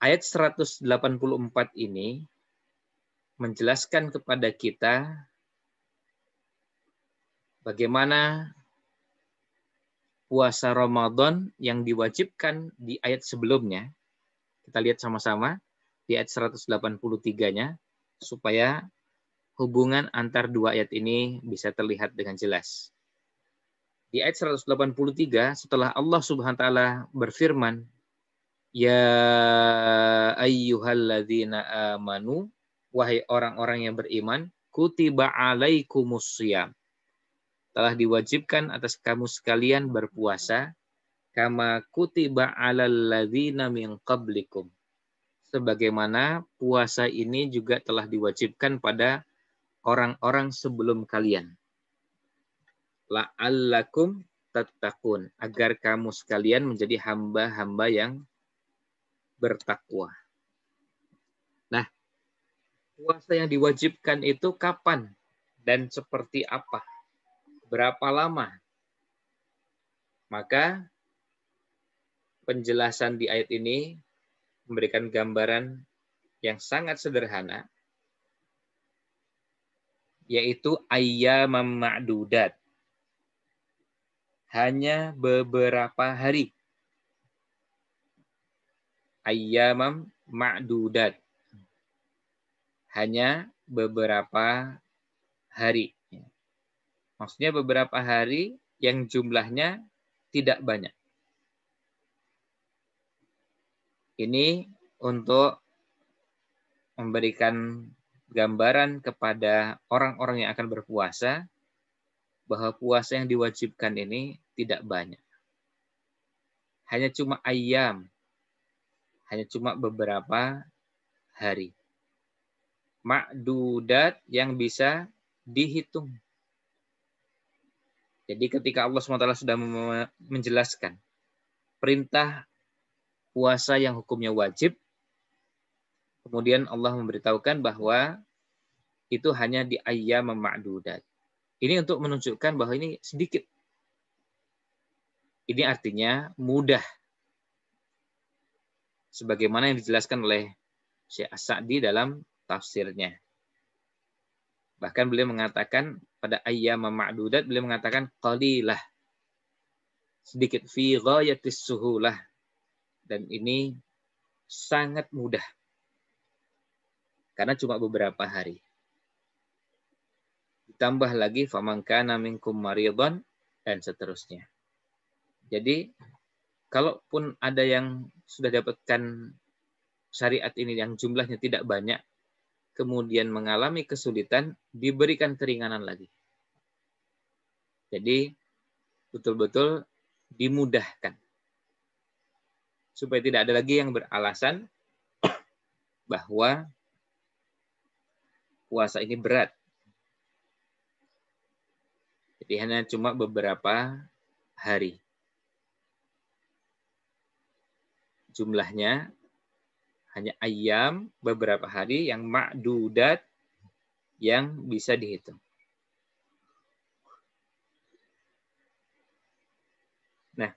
ayat 184 ini menjelaskan kepada kita bagaimana puasa Ramadan yang diwajibkan di ayat sebelumnya. Kita lihat sama-sama di ayat 183-nya supaya hubungan antar dua ayat ini bisa terlihat dengan jelas. Di ayat 183 setelah Allah Subhanahu wa taala berfirman, "Ya ayyuhalladzina amanu wahai orang-orang yang beriman, kutiba alaikumus syiyam. Telah diwajibkan atas kamu sekalian berpuasa kama kutiba alal ladzina min qablikum. Sebagaimana puasa ini juga telah diwajibkan pada orang-orang sebelum kalian. La'allakum tattaqun agar kamu sekalian menjadi hamba-hamba yang bertakwa puasa yang diwajibkan itu kapan dan seperti apa? Berapa lama? Maka penjelasan di ayat ini memberikan gambaran yang sangat sederhana yaitu ayyamam ma'dudat. Hanya beberapa hari. Ayyamam ma'dudat hanya beberapa hari. Maksudnya beberapa hari yang jumlahnya tidak banyak. Ini untuk memberikan gambaran kepada orang-orang yang akan berpuasa bahwa puasa yang diwajibkan ini tidak banyak. Hanya cuma ayam, hanya cuma beberapa hari makdudat yang bisa dihitung. Jadi ketika Allah SWT sudah menjelaskan perintah puasa yang hukumnya wajib, kemudian Allah memberitahukan bahwa itu hanya di ayam makdudat. Ini untuk menunjukkan bahwa ini sedikit. Ini artinya mudah. Sebagaimana yang dijelaskan oleh Syekh As-Sa'di dalam tafsirnya. Bahkan beliau mengatakan pada ayyam ma'dudat beliau mengatakan qalilah. Sedikit fi ghayatis suhulah. Dan ini sangat mudah. Karena cuma beberapa hari. Ditambah lagi famangkana minkum maridhan dan seterusnya. Jadi kalaupun ada yang sudah dapatkan syariat ini yang jumlahnya tidak banyak, kemudian mengalami kesulitan, diberikan keringanan lagi. Jadi betul-betul dimudahkan. Supaya tidak ada lagi yang beralasan bahwa puasa ini berat. Jadi hanya cuma beberapa hari. Jumlahnya hanya ayam beberapa hari yang makdudat yang bisa dihitung. Nah,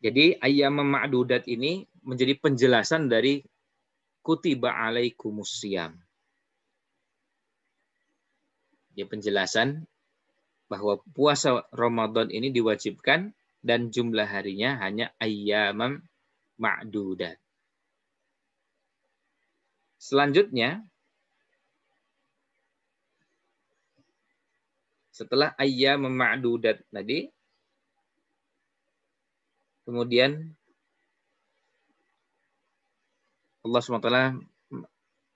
jadi ayam makdudat ini menjadi penjelasan dari kutiba alaikumus siyam. Dia penjelasan bahwa puasa Ramadan ini diwajibkan dan jumlah harinya hanya ayam ma'dudat. Selanjutnya, setelah ayyam ma'dudat tadi, kemudian Allah SWT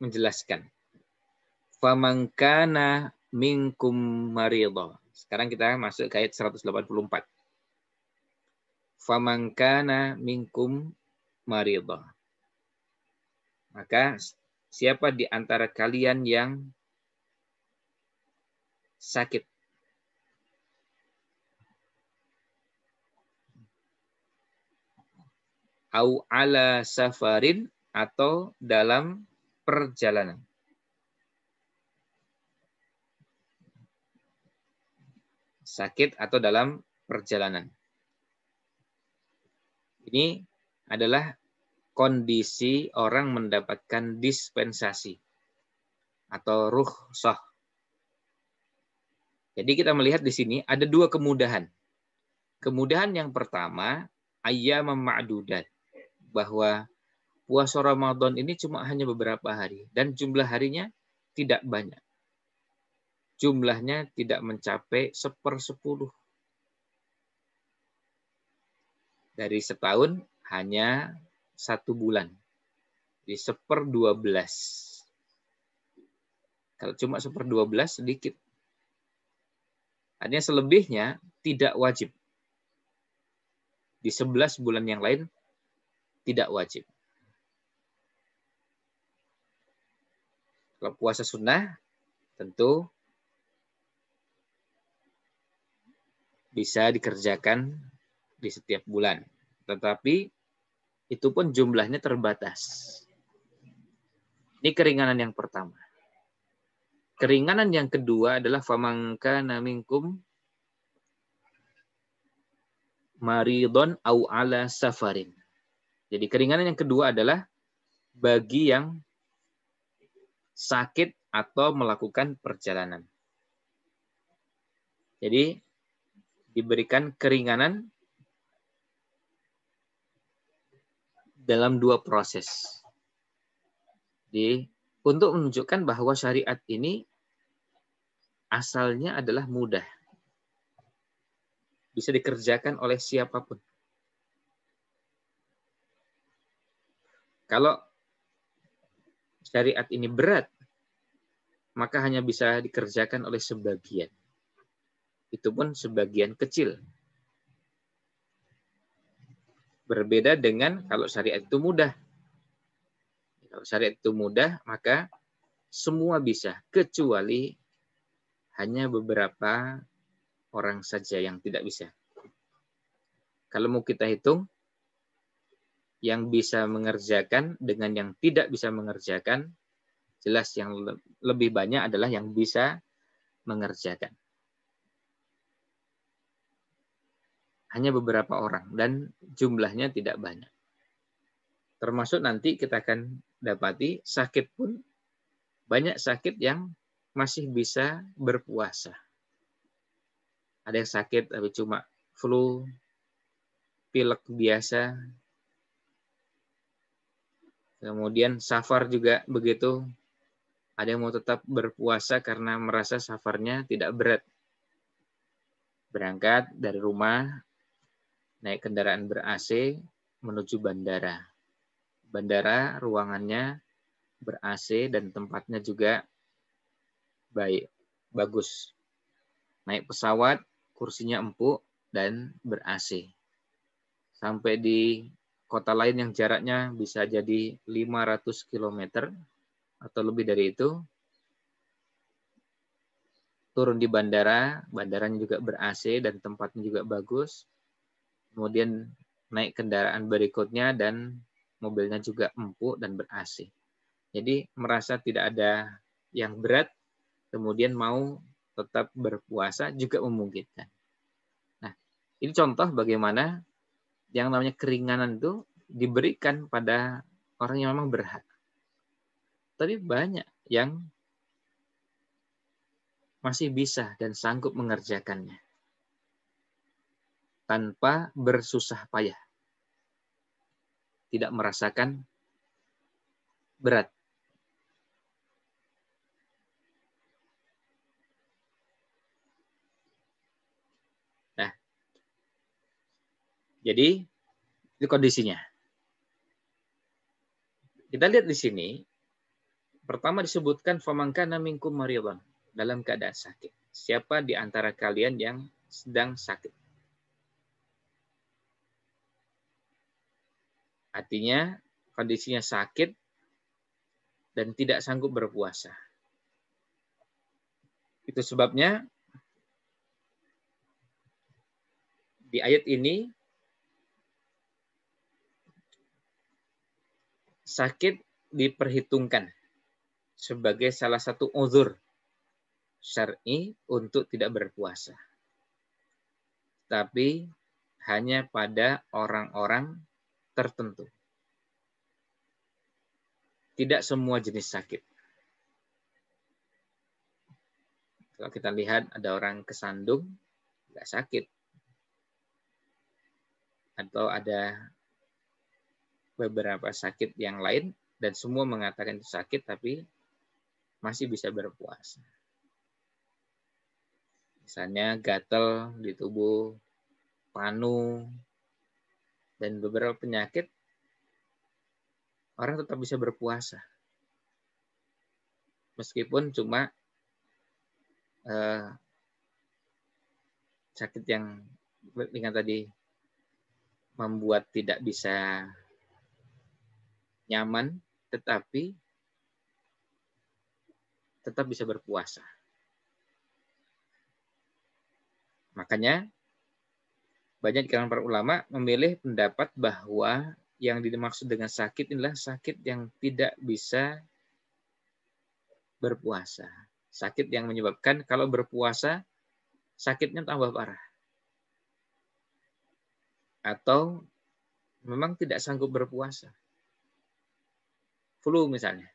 menjelaskan. Famankana minkum maridha. Sekarang kita masuk ke ayat 184. Famankana minkum maridah. Maka siapa di antara kalian yang sakit au ala safarin atau dalam perjalanan. Sakit atau dalam perjalanan. Ini adalah kondisi orang mendapatkan dispensasi atau ruh soh. Jadi kita melihat di sini ada dua kemudahan. Kemudahan yang pertama, ayam ma'dudat. Bahwa puasa Ramadan ini cuma hanya beberapa hari. Dan jumlah harinya tidak banyak. Jumlahnya tidak mencapai sepersepuluh. Dari setahun hanya satu bulan. Di seper dua belas. Kalau cuma seper dua belas sedikit. Artinya selebihnya tidak wajib. Di sebelas bulan yang lain tidak wajib. Kalau puasa sunnah tentu bisa dikerjakan di setiap bulan. Tetapi itu pun jumlahnya terbatas. Ini keringanan yang pertama. Keringanan yang kedua adalah famangka namingkum maridon au ala safarin. Jadi keringanan yang kedua adalah bagi yang sakit atau melakukan perjalanan. Jadi diberikan keringanan dalam dua proses. Di, untuk menunjukkan bahwa syariat ini asalnya adalah mudah. Bisa dikerjakan oleh siapa pun. Kalau syariat ini berat, maka hanya bisa dikerjakan oleh sebagian. Itu pun sebagian kecil Berbeda dengan kalau syariat itu mudah. Kalau syariat itu mudah, maka semua bisa, kecuali hanya beberapa orang saja yang tidak bisa. Kalau mau kita hitung, yang bisa mengerjakan dengan yang tidak bisa mengerjakan, jelas yang lebih banyak adalah yang bisa mengerjakan. Hanya beberapa orang dan jumlahnya tidak banyak. Termasuk nanti kita akan dapati sakit pun banyak sakit yang masih bisa berpuasa. Ada yang sakit tapi cuma flu, pilek biasa. Kemudian safar juga begitu. Ada yang mau tetap berpuasa karena merasa safarnya tidak berat. Berangkat dari rumah naik kendaraan ber-AC menuju bandara. Bandara ruangannya ber-AC dan tempatnya juga baik, bagus. Naik pesawat, kursinya empuk dan ber-AC. Sampai di kota lain yang jaraknya bisa jadi 500 km atau lebih dari itu. Turun di bandara, bandaranya juga ber-AC dan tempatnya juga bagus kemudian naik kendaraan berikutnya dan mobilnya juga empuk dan ber-AC. Jadi merasa tidak ada yang berat, kemudian mau tetap berpuasa juga memungkinkan. Nah, ini contoh bagaimana yang namanya keringanan itu diberikan pada orang yang memang berhak. Tapi banyak yang masih bisa dan sanggup mengerjakannya tanpa bersusah payah. Tidak merasakan berat. Nah, jadi itu kondisinya. Kita lihat di sini, pertama disebutkan famangkana minkum maridan dalam keadaan sakit. Siapa di antara kalian yang sedang sakit? Artinya kondisinya sakit dan tidak sanggup berpuasa. Itu sebabnya di ayat ini sakit diperhitungkan sebagai salah satu uzur syar'i untuk tidak berpuasa. Tapi hanya pada orang-orang tertentu. Tidak semua jenis sakit. Kalau kita lihat ada orang kesandung, nggak sakit. Atau ada beberapa sakit yang lain dan semua mengatakan itu sakit tapi masih bisa berpuasa. Misalnya gatel di tubuh, panu, dan beberapa penyakit, orang tetap bisa berpuasa. Meskipun cuma eh, sakit yang dengan tadi membuat tidak bisa nyaman, tetapi tetap bisa berpuasa. Makanya banyak kalangan para ulama memilih pendapat bahwa yang dimaksud dengan sakit inilah sakit yang tidak bisa berpuasa. Sakit yang menyebabkan kalau berpuasa sakitnya tambah parah. Atau memang tidak sanggup berpuasa. Flu misalnya.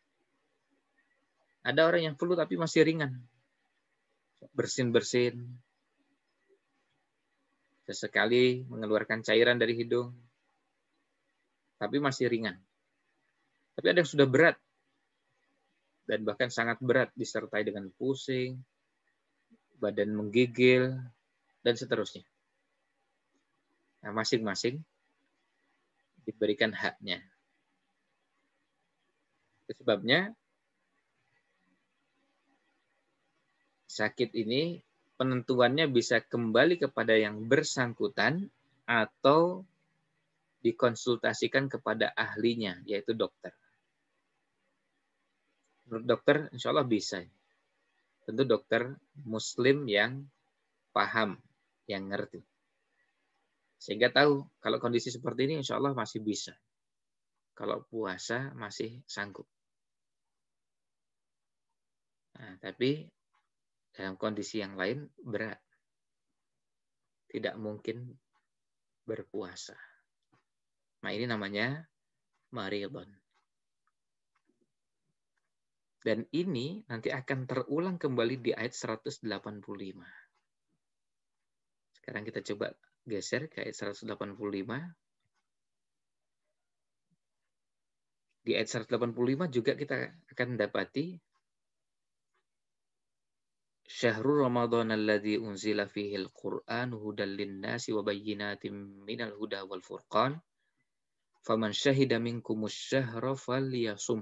Ada orang yang flu tapi masih ringan. Bersin-bersin. Sesekali mengeluarkan cairan dari hidung. Tapi masih ringan. Tapi ada yang sudah berat. Dan bahkan sangat berat disertai dengan pusing, badan menggigil, dan seterusnya. Nah, masing-masing diberikan haknya. Sebabnya sakit ini penentuannya bisa kembali kepada yang bersangkutan atau dikonsultasikan kepada ahlinya, yaitu dokter. Menurut dokter, insya Allah bisa. Tentu dokter muslim yang paham, yang ngerti. Sehingga tahu kalau kondisi seperti ini insya Allah masih bisa. Kalau puasa masih sanggup. Nah, tapi dalam kondisi yang lain berat. Tidak mungkin berpuasa. Nah ini namanya maridon. Dan ini nanti akan terulang kembali di ayat 185. Sekarang kita coba geser ke ayat 185. Di ayat 185 juga kita akan mendapati Syahrul Ramadan alladzi unzila fihi al-Qur'an hudal lin-nasi wa bayyinatin minal huda wal furqan. Faman syahida minkumus syahra falyasum.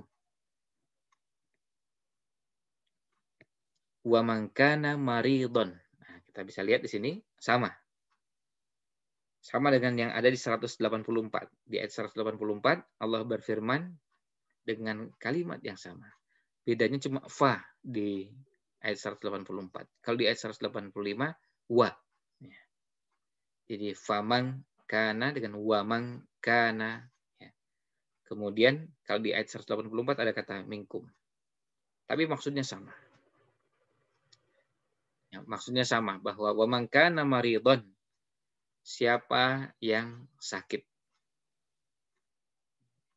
Wa man kana maridon. Nah, kita bisa lihat di sini sama. Sama dengan yang ada di 184. Di ayat 184 Allah berfirman dengan kalimat yang sama. Bedanya cuma fa di ayat 184. Kalau di ayat 185 wa. Ya. Jadi faman kana dengan wamang kana. Ya. Kemudian kalau di ayat 184 ada kata minkum. Tapi maksudnya sama. Ya, maksudnya sama bahwa wamang kana maridon. Siapa yang sakit.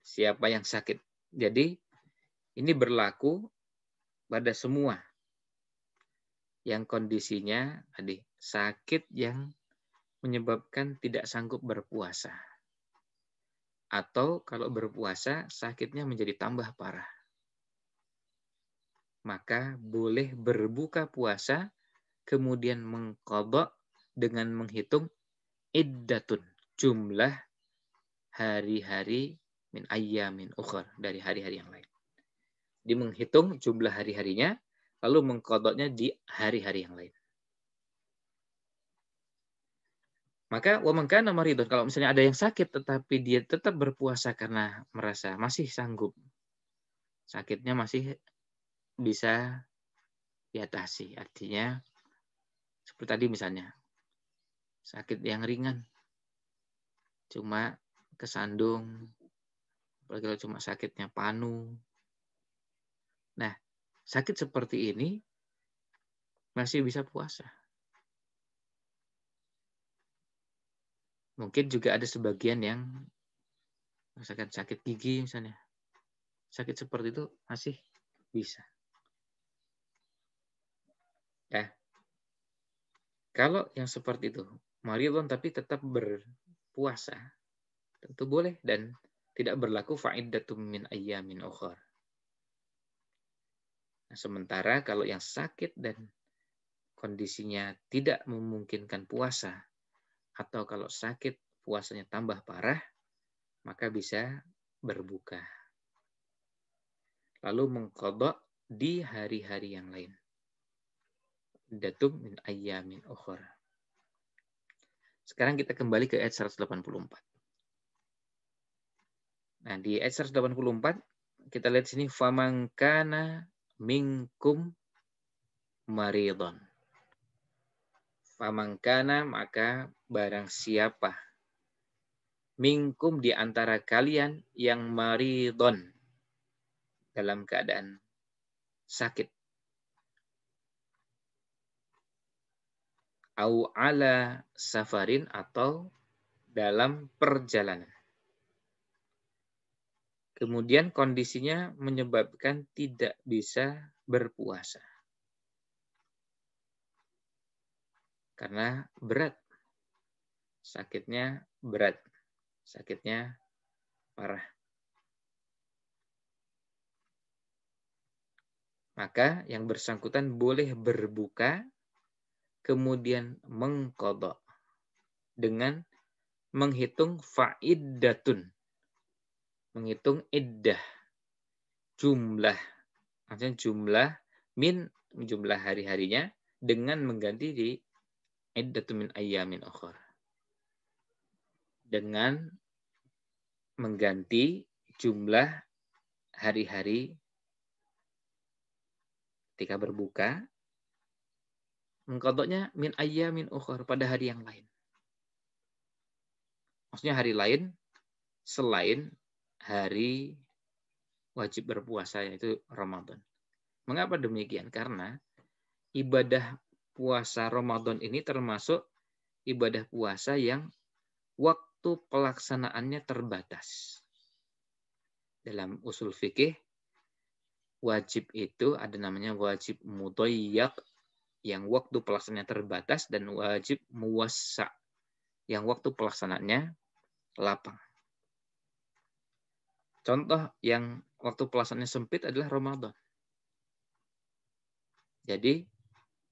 Siapa yang sakit. Jadi ini berlaku pada semua yang kondisinya tadi sakit yang menyebabkan tidak sanggup berpuasa. Atau kalau berpuasa sakitnya menjadi tambah parah. Maka boleh berbuka puasa kemudian mengkodok dengan menghitung iddatun jumlah hari-hari min ayyamin ukhur dari hari-hari yang lain. Di menghitung jumlah hari-harinya lalu mengkodoknya di hari-hari yang lain. Maka wa kana maridun kalau misalnya ada yang sakit tetapi dia tetap berpuasa karena merasa masih sanggup. Sakitnya masih bisa diatasi. Artinya seperti tadi misalnya sakit yang ringan cuma kesandung apalagi kalau cuma sakitnya panu. Nah, sakit seperti ini masih bisa puasa. Mungkin juga ada sebagian yang Misalkan sakit gigi misalnya. Sakit seperti itu masih bisa. Ya. Kalau yang seperti itu, maridon tapi tetap berpuasa, tentu boleh dan tidak berlaku fa'iddatum min ayyamin ukhar. Nah, sementara kalau yang sakit dan kondisinya tidak memungkinkan puasa atau kalau sakit puasanya tambah parah, maka bisa berbuka. Lalu mengkodok di hari-hari yang lain. Datum min ayyamin ukhra. Sekarang kita kembali ke ayat 184. Nah, di ayat 184 kita lihat sini famangkana minkum maridon. Famangkana maka barang siapa minkum di antara kalian yang maridon dalam keadaan sakit au ala safarin atau dalam perjalanan. Kemudian kondisinya menyebabkan tidak bisa berpuasa. Karena berat. Sakitnya berat sakitnya parah. Maka yang bersangkutan boleh berbuka kemudian mengkodok dengan menghitung faidatun. Menghitung iddah. Jumlah. Maksudnya jumlah min jumlah hari-harinya dengan mengganti di iddatun min ayyamin ukhra dengan mengganti jumlah hari-hari ketika berbuka mengkodoknya min min ukhur pada hari yang lain. Maksudnya hari lain selain hari wajib berpuasa yaitu Ramadan. Mengapa demikian? Karena ibadah puasa Ramadan ini termasuk ibadah puasa yang waktu pelaksanaannya terbatas. Dalam usul fikih, wajib itu ada namanya wajib mudoyak yang waktu pelaksanaannya terbatas dan wajib muwassa yang waktu pelaksanaannya lapang. Contoh yang waktu pelaksanaannya sempit adalah Ramadan. Jadi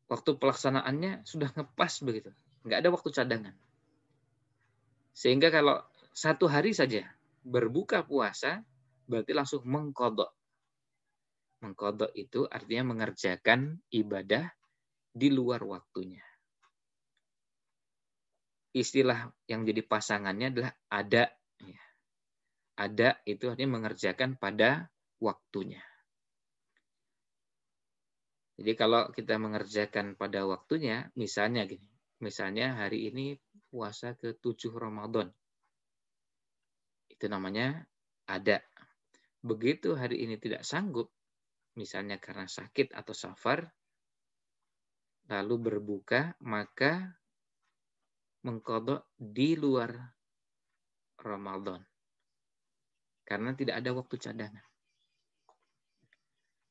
waktu pelaksanaannya sudah ngepas begitu, nggak ada waktu cadangan. Sehingga kalau satu hari saja berbuka puasa, berarti langsung mengkodok. Mengkodok itu artinya mengerjakan ibadah di luar waktunya. Istilah yang jadi pasangannya adalah ada. Ada itu artinya mengerjakan pada waktunya. Jadi kalau kita mengerjakan pada waktunya, misalnya gini, misalnya hari ini puasa ke-7 Ramadan. Itu namanya ada. Begitu hari ini tidak sanggup, misalnya karena sakit atau safar, lalu berbuka, maka mengkodok di luar Ramadan. Karena tidak ada waktu cadangan.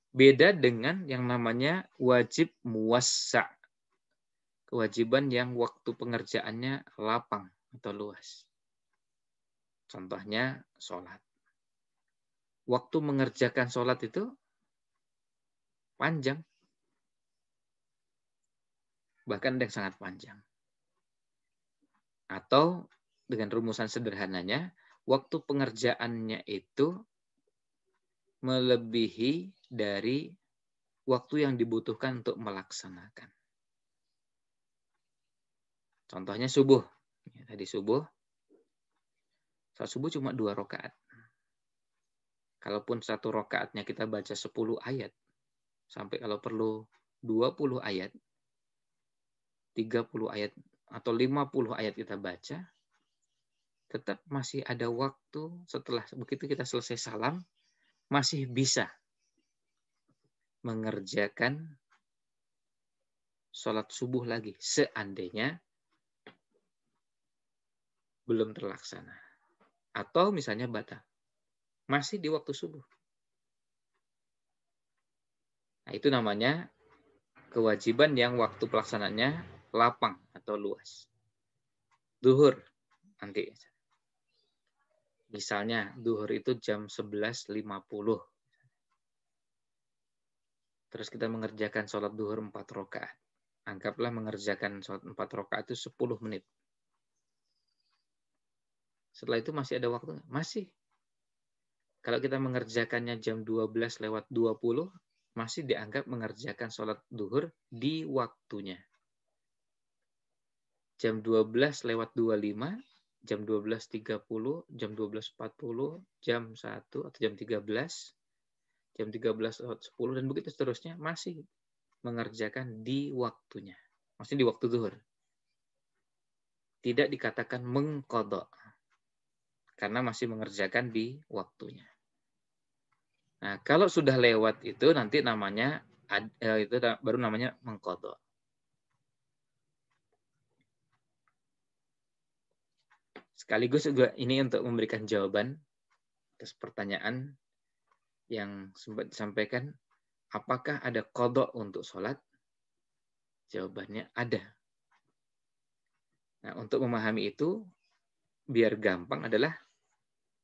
Beda dengan yang namanya wajib muwassa kewajiban yang waktu pengerjaannya lapang atau luas. Contohnya sholat. Waktu mengerjakan sholat itu panjang. Bahkan yang sangat panjang. Atau dengan rumusan sederhananya, waktu pengerjaannya itu melebihi dari waktu yang dibutuhkan untuk melaksanakan. Contohnya subuh. Ya, tadi subuh. Saat subuh cuma dua rakaat. Kalaupun satu rakaatnya kita baca 10 ayat, sampai kalau perlu 20 ayat, 30 ayat, atau 50 ayat kita baca, tetap masih ada waktu setelah begitu kita selesai salam, masih bisa mengerjakan sholat subuh lagi. Seandainya belum terlaksana. Atau misalnya batal. Masih di waktu subuh. Nah, itu namanya kewajiban yang waktu pelaksananya lapang atau luas. Duhur nanti. Misalnya duhur itu jam 11.50. Terus kita mengerjakan sholat duhur 4 rakaat. Anggaplah mengerjakan sholat 4 rakaat itu 10 menit. Setelah itu masih ada waktu? Masih. Kalau kita mengerjakannya jam 12 lewat 20, masih dianggap mengerjakan sholat duhur di waktunya. Jam 12 lewat 25, jam 12.30, jam 12.40, jam 1 atau jam 13, jam 13 lewat 10, dan begitu seterusnya masih mengerjakan di waktunya. Masih di waktu duhur. Tidak dikatakan mengkodok. Karena masih mengerjakan di waktunya. Nah, kalau sudah lewat itu nanti namanya eh, itu baru namanya mengkodok. Sekaligus juga ini untuk memberikan jawaban atas pertanyaan yang sempat disampaikan, apakah ada kodok untuk sholat? Jawabannya ada. Nah, untuk memahami itu, biar gampang adalah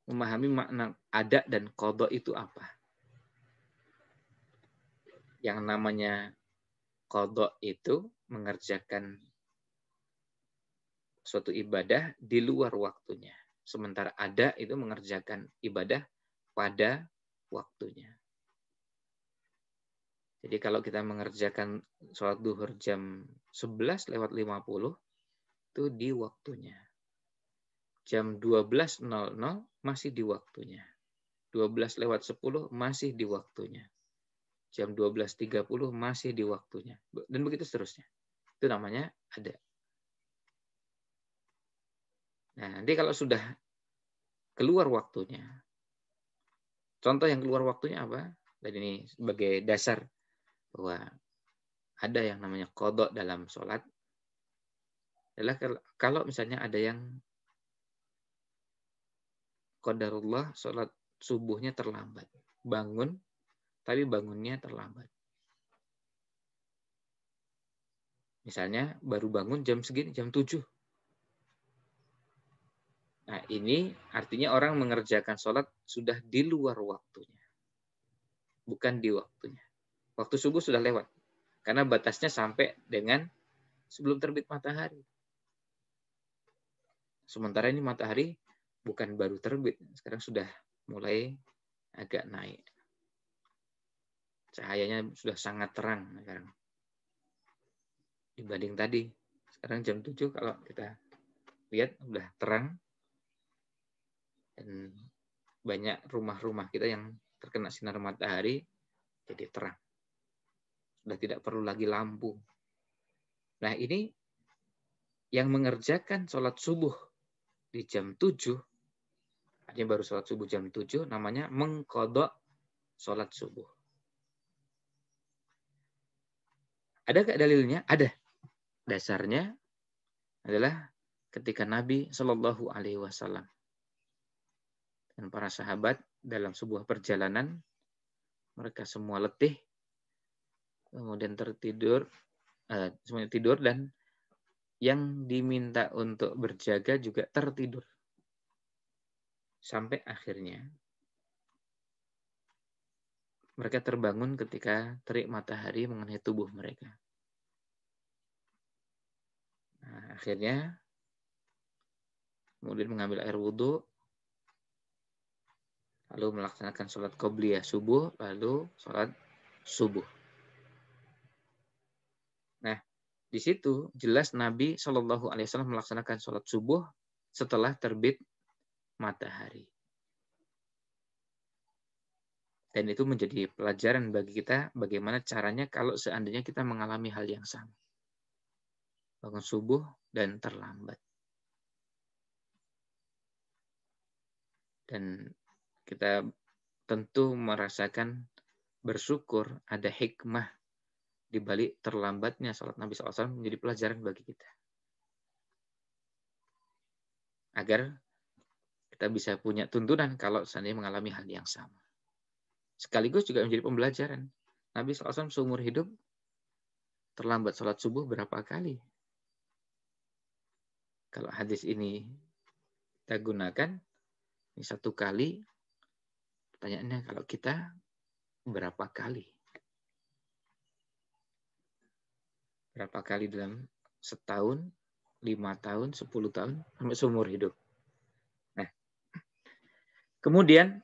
memahami makna ada dan kodok itu apa yang namanya kodok itu mengerjakan suatu ibadah di luar waktunya. Sementara ada itu mengerjakan ibadah pada waktunya. Jadi kalau kita mengerjakan sholat duhur jam 11 lewat 50, itu di waktunya. Jam 12.00 masih di waktunya. 12 lewat 10 masih di waktunya jam 12.30 masih di waktunya. Dan begitu seterusnya. Itu namanya ada. Nah, nanti kalau sudah keluar waktunya, contoh yang keluar waktunya apa? Dan ini sebagai dasar bahwa ada yang namanya kodok dalam sholat, adalah kalau misalnya ada yang kodarullah sholat subuhnya terlambat, bangun tapi bangunnya terlambat. Misalnya baru bangun jam segini, jam 7. Nah ini artinya orang mengerjakan sholat sudah di luar waktunya. Bukan di waktunya. Waktu subuh sudah lewat. Karena batasnya sampai dengan sebelum terbit matahari. Sementara ini matahari bukan baru terbit. Sekarang sudah mulai agak naik. Cahayanya sudah sangat terang sekarang. Dibanding tadi. Sekarang jam 7 kalau kita lihat sudah terang. Dan banyak rumah-rumah kita yang terkena sinar matahari jadi terang. Sudah tidak perlu lagi lampu. Nah ini yang mengerjakan sholat subuh di jam 7, artinya baru sholat subuh jam 7, namanya mengkodok sholat subuh. Ada gak dalilnya? Ada. Dasarnya adalah ketika Nabi Shallallahu Alaihi Wasallam dan para sahabat dalam sebuah perjalanan mereka semua letih kemudian tertidur eh, semuanya tidur dan yang diminta untuk berjaga juga tertidur sampai akhirnya mereka terbangun ketika terik matahari mengenai tubuh mereka. Nah, akhirnya kemudian mengambil air wudhu, lalu melaksanakan sholat qobliyah subuh, lalu sholat subuh. Nah, di situ jelas Nabi Shallallahu Alaihi Wasallam melaksanakan sholat subuh setelah terbit matahari. Dan itu menjadi pelajaran bagi kita bagaimana caranya kalau seandainya kita mengalami hal yang sama. Bangun subuh dan terlambat. Dan kita tentu merasakan bersyukur ada hikmah di balik terlambatnya salat Nabi SAW menjadi pelajaran bagi kita. Agar kita bisa punya tuntunan kalau seandainya mengalami hal yang sama. Sekaligus juga menjadi pembelajaran. Nabi SAW seumur hidup terlambat sholat subuh berapa kali? Kalau hadis ini kita gunakan, ini satu kali, pertanyaannya kalau kita berapa kali? Berapa kali dalam setahun, lima tahun, sepuluh tahun, sampai seumur hidup. Nah, kemudian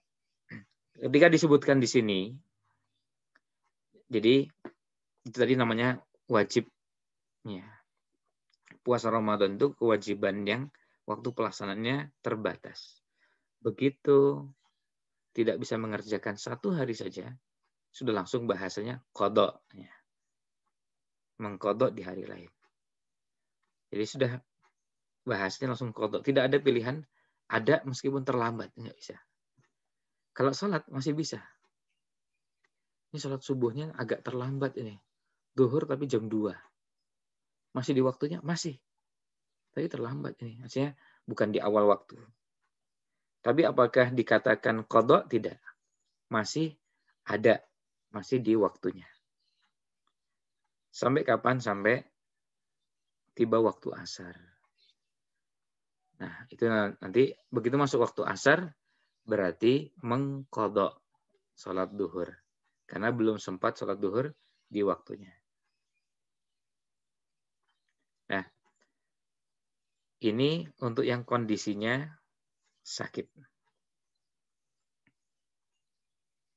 ketika disebutkan di sini, jadi itu tadi namanya wajib ya. Puasa Ramadan itu kewajiban yang waktu pelaksanaannya terbatas. Begitu tidak bisa mengerjakan satu hari saja, sudah langsung bahasanya kodok. Ya. Mengkodok di hari lain. Jadi sudah bahasnya langsung kodok. Tidak ada pilihan, ada meskipun terlambat. Nggak bisa. Kalau sholat masih bisa. Ini sholat subuhnya agak terlambat ini duhur tapi jam 2. Masih di waktunya? Masih. Tapi terlambat ini. Maksudnya bukan di awal waktu. Tapi apakah dikatakan kodok? Tidak. Masih ada. Masih di waktunya. Sampai kapan? Sampai tiba waktu asar. Nah, itu nanti begitu masuk waktu asar, berarti mengkodok sholat duhur. Karena belum sempat sholat duhur di waktunya. Nah, ini untuk yang kondisinya sakit.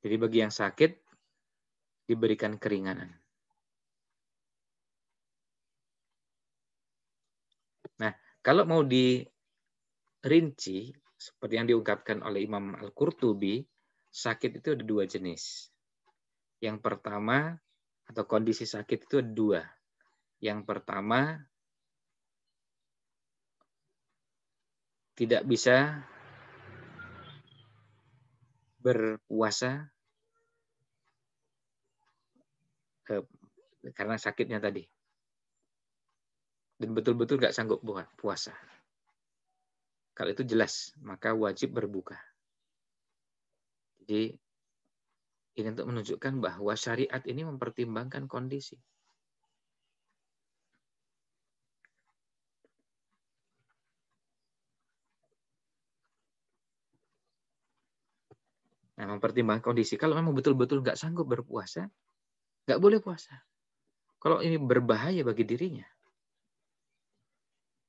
Jadi bagi yang sakit diberikan keringanan. Nah, kalau mau dirinci seperti yang diungkapkan oleh Imam Al-Qurtubi, sakit itu ada dua jenis. Yang pertama atau kondisi sakit itu ada dua. Yang pertama tidak bisa berpuasa karena sakitnya tadi. Dan betul-betul nggak sanggup buat puasa. Kalau itu jelas, maka wajib berbuka. Jadi ini untuk menunjukkan bahwa syariat ini mempertimbangkan kondisi. Nah, mempertimbangkan kondisi. Kalau memang betul-betul nggak sanggup berpuasa, nggak boleh puasa. Kalau ini berbahaya bagi dirinya,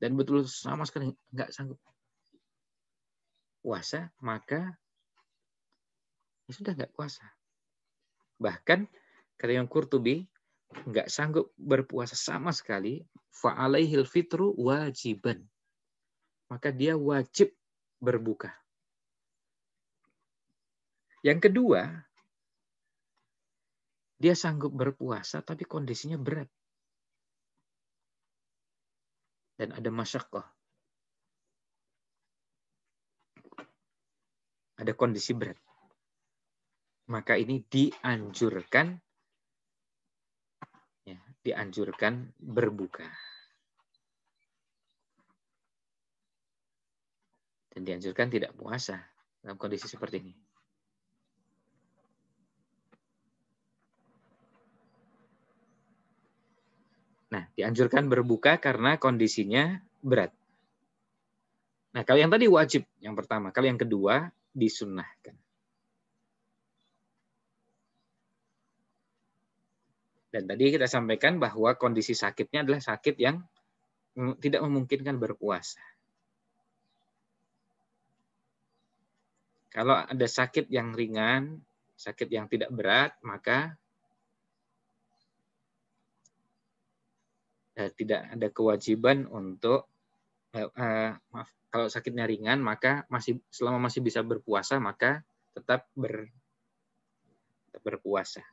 dan betul sama sekali nggak sanggup puasa, maka ya sudah nggak puasa. Bahkan kata yang Qurtubi nggak sanggup berpuasa sama sekali, fa'alaihil fitru wajiban. Maka dia wajib berbuka. Yang kedua, dia sanggup berpuasa tapi kondisinya berat. Dan ada masyakoh. Ada kondisi berat. Maka ini dianjurkan ya, dianjurkan berbuka. Dan dianjurkan tidak puasa dalam kondisi seperti ini. Nah, dianjurkan berbuka karena kondisinya berat. Nah, kalau yang tadi wajib, yang pertama. Kalau yang kedua, disunnahkan. Dan tadi kita sampaikan bahwa kondisi sakitnya adalah sakit yang tidak memungkinkan berpuasa. Kalau ada sakit yang ringan, sakit yang tidak berat, maka eh, tidak ada kewajiban untuk eh, eh, maaf kalau sakitnya ringan maka masih selama masih bisa berpuasa maka tetap ber tetap berpuasa.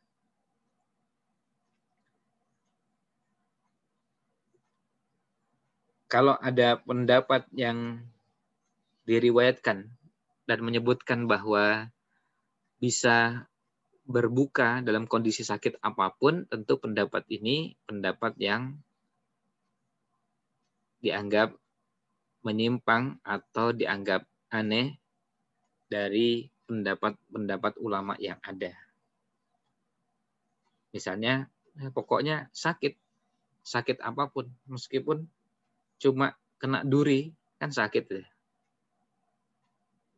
Kalau ada pendapat yang diriwayatkan dan menyebutkan bahwa bisa berbuka dalam kondisi sakit apa pun, tentu pendapat ini pendapat yang dianggap menyimpang atau dianggap aneh dari pendapat-pendapat ulama yang ada. Misalnya, eh, pokoknya sakit, sakit apa pun, meskipun cuma kena duri, kan sakit ya.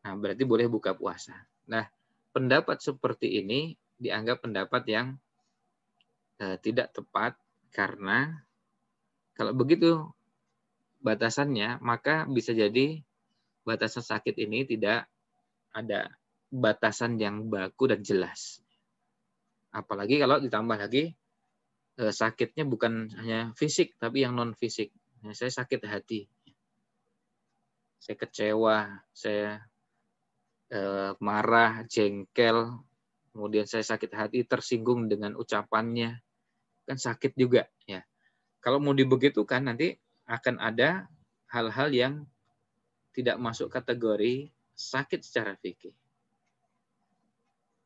Nah, berarti boleh buka puasa. Nah, pendapat seperti ini dianggap pendapat yang eh, tidak tepat karena kalau begitu batasannya, maka bisa jadi batasan sakit ini tidak ada batasan yang baku dan jelas. Apalagi kalau ditambah lagi eh, sakitnya bukan hanya fisik tapi yang non fisik. Nah, saya sakit hati, saya kecewa, saya eh, marah, jengkel, kemudian saya sakit hati, tersinggung dengan ucapannya, kan sakit juga ya. Kalau mau dibegitukan nanti akan ada hal-hal yang tidak masuk kategori sakit secara fikih.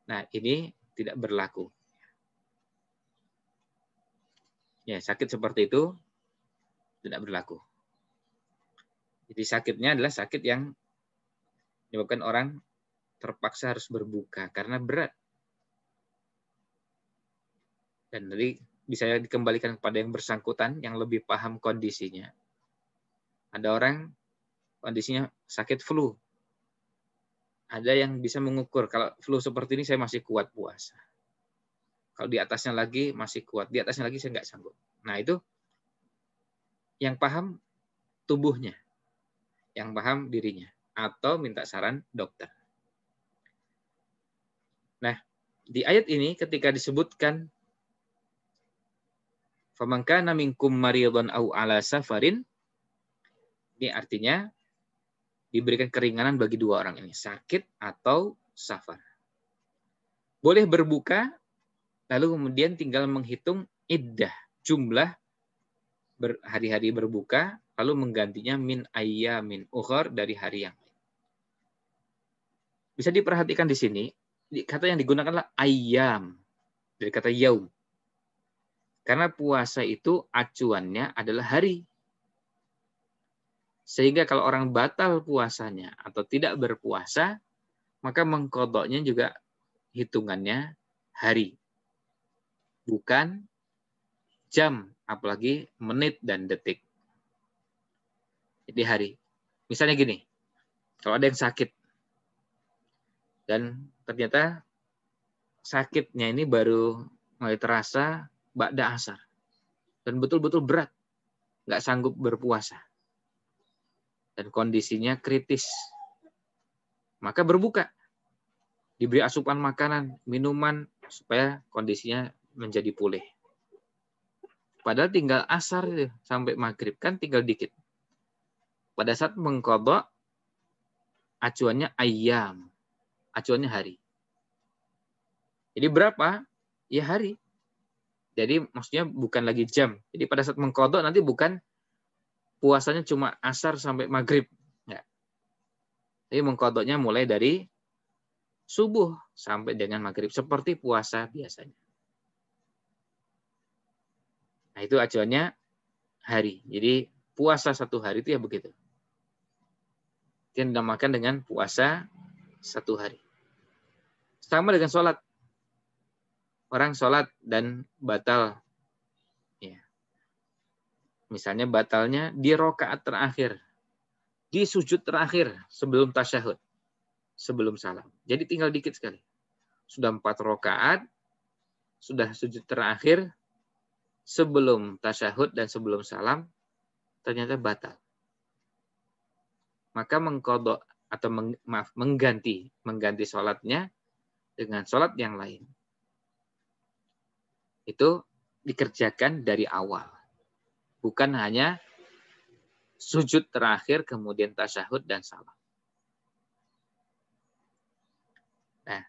Nah, ini tidak berlaku. Ya, sakit seperti itu tidak berlaku. Jadi sakitnya adalah sakit yang menyebabkan orang terpaksa harus berbuka karena berat. Dan jadi bisa dikembalikan kepada yang bersangkutan yang lebih paham kondisinya. Ada orang kondisinya sakit flu, ada yang bisa mengukur kalau flu seperti ini saya masih kuat puasa. Kalau di atasnya lagi masih kuat, di atasnya lagi saya nggak sanggup. Nah itu yang paham tubuhnya, yang paham dirinya, atau minta saran dokter. Nah di ayat ini ketika disebutkan Famangkana minkum maridhan au ala safarin ini artinya diberikan keringanan bagi dua orang ini, sakit atau safar. Boleh berbuka, lalu kemudian tinggal menghitung iddah, jumlah hari-hari berbuka, lalu menggantinya min min ukhar dari hari yang lain. Bisa diperhatikan di sini, kata yang digunakan adalah ayam, dari kata yaum. Karena puasa itu acuannya adalah hari. Sehingga kalau orang batal puasanya atau tidak berpuasa, maka mengkodoknya juga hitungannya hari. Bukan jam, apalagi menit dan detik. Jadi hari. Misalnya gini, kalau ada yang sakit, dan ternyata sakitnya ini baru mulai terasa ba'da asar. Dan betul-betul berat. Nggak sanggup berpuasa dan kondisinya kritis. Maka berbuka. Diberi asupan makanan, minuman, supaya kondisinya menjadi pulih. Padahal tinggal asar sampai maghrib, kan tinggal dikit. Pada saat mengkodok, acuannya ayam. Acuannya hari. Jadi berapa? Ya hari. Jadi maksudnya bukan lagi jam. Jadi pada saat mengkodok nanti bukan puasanya cuma asar sampai maghrib. Ya. Jadi mengkodoknya mulai dari subuh sampai dengan maghrib. Seperti puasa biasanya. Nah itu acuannya hari. Jadi puasa satu hari itu ya begitu. Itu yang dinamakan dengan puasa satu hari. Sama dengan sholat. Orang sholat dan batal Misalnya batalnya di rokaat terakhir. Di sujud terakhir sebelum tasyahud. Sebelum salam. Jadi tinggal dikit sekali. Sudah empat rokaat. Sudah sujud terakhir. Sebelum tasyahud dan sebelum salam. Ternyata batal. Maka mengkodok atau meng, maaf mengganti mengganti sholatnya dengan sholat yang lain itu dikerjakan dari awal bukan hanya sujud terakhir kemudian tasyahud dan salam. Nah,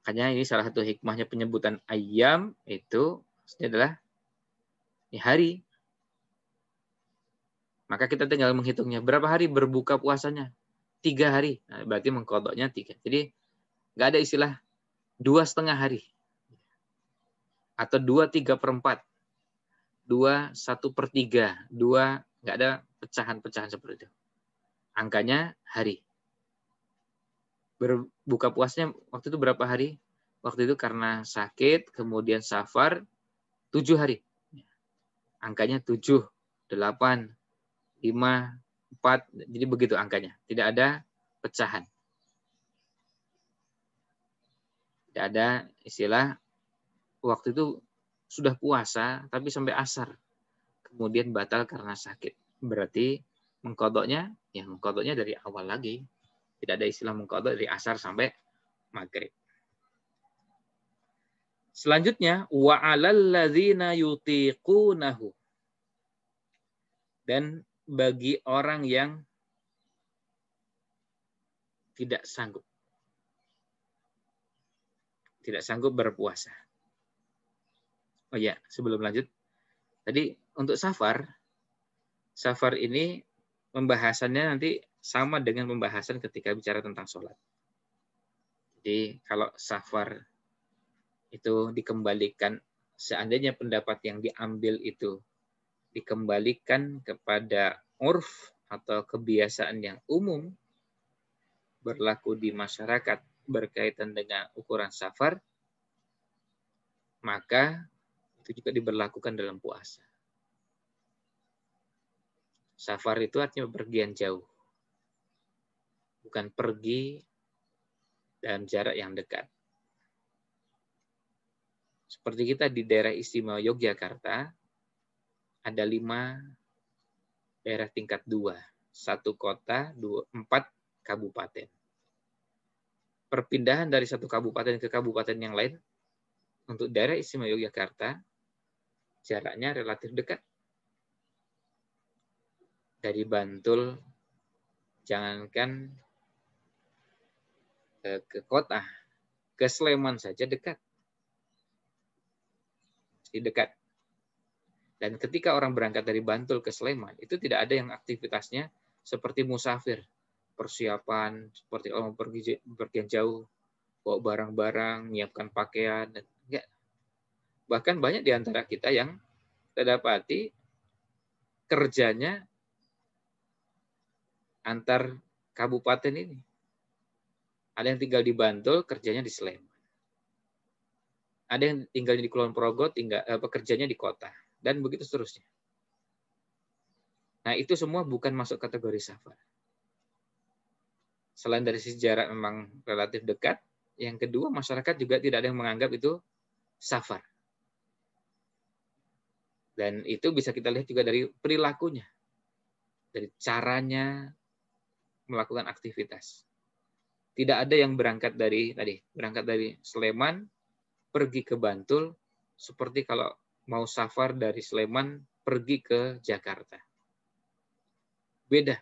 makanya ini salah satu hikmahnya penyebutan ayam itu maksudnya adalah ini hari. Maka kita tinggal menghitungnya. Berapa hari berbuka puasanya? Tiga hari. Nah, berarti mengkodoknya tiga. Jadi nggak ada istilah dua setengah hari. Atau dua tiga perempat dua satu per tiga dua nggak ada pecahan-pecahan seperti itu angkanya hari berbuka puasnya waktu itu berapa hari? Waktu itu karena sakit, kemudian safar, tujuh hari. Angkanya tujuh, delapan, lima, empat. Jadi begitu angkanya. Tidak ada pecahan. Tidak ada istilah waktu itu sudah puasa tapi sampai asar. Kemudian batal karena sakit. Berarti mengkodoknya, ya mengkodoknya dari awal lagi. Tidak ada istilah mengkodok dari asar sampai maghrib. Selanjutnya wa 'alal ladzina yutiqunahu. Dan bagi orang yang tidak sanggup. Tidak sanggup berpuasa. Oh ya, sebelum lanjut. Tadi untuk safar, safar ini pembahasannya nanti sama dengan pembahasan ketika bicara tentang sholat. Jadi kalau safar itu dikembalikan seandainya pendapat yang diambil itu dikembalikan kepada urf atau kebiasaan yang umum berlaku di masyarakat berkaitan dengan ukuran safar, maka itu juga diberlakukan dalam puasa. Safar itu artinya pergian jauh. Bukan pergi dalam jarak yang dekat. Seperti kita di daerah istimewa Yogyakarta, ada lima daerah tingkat dua. Satu kota, dua, empat kabupaten. Perpindahan dari satu kabupaten ke kabupaten yang lain untuk daerah istimewa Yogyakarta, jaraknya relatif dekat. Dari Bantul, jangankan ke kota, ke Sleman saja dekat di dekat. Dan ketika orang berangkat dari Bantul ke Sleman, itu tidak ada yang aktivitasnya seperti musafir, persiapan, seperti orang pergi pergi jauh, bawa barang-barang, menyiapkan pakaian, dan. Bahkan banyak di antara kita yang terdapati kerjanya antar kabupaten ini. Ada yang tinggal di Bantul, kerjanya di Sleman ada yang tinggal di Kulon Progo, tinggal eh, pekerjanya di kota, dan begitu seterusnya. Nah, itu semua bukan masuk kategori safar. Selain dari sisi jarak memang relatif dekat, yang kedua masyarakat juga tidak ada yang menganggap itu safar. Dan itu bisa kita lihat juga dari perilakunya. Dari caranya melakukan aktivitas. Tidak ada yang berangkat dari tadi, berangkat dari Sleman pergi ke Bantul seperti kalau mau safar dari Sleman pergi ke Jakarta. Beda.